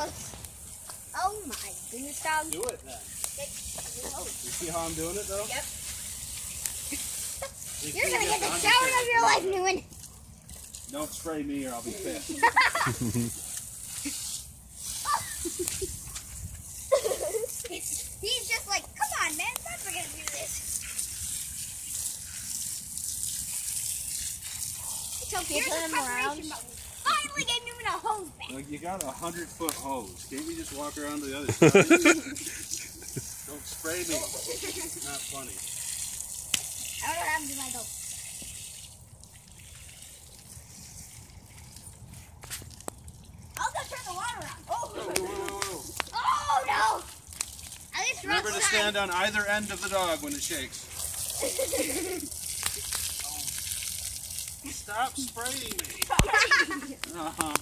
Oh my goodness, dog. Do it then. Oh, You see how I'm doing it though? Yep. You You're gonna get the on shower of your life, Newman. Don't spray me or I'll be pissed. He's just like, come on, man, never gonna do this. So here's turn the him around? preparation button. Finally gave Newman a hose back. Like you got a hundred foot hose. Can't we just walk around to the other side? Don't spray me. It's not funny. I don't know what happens if I go. I'll go turn the water on. Whoa, whoa, Oh, whoa, whoa. oh no! Remember to stand on either end of the dog when it shakes. Stop spraying me. Uh-huh.